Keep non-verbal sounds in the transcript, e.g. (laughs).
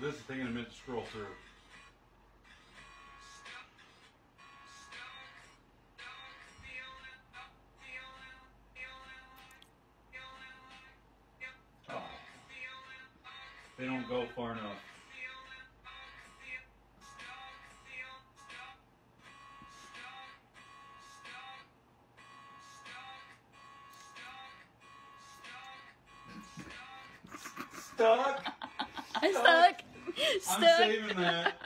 this is taking a minute to scroll through. Oh. They don't go far enough. Stuck. (laughs) I'm stuck. I'm saving that.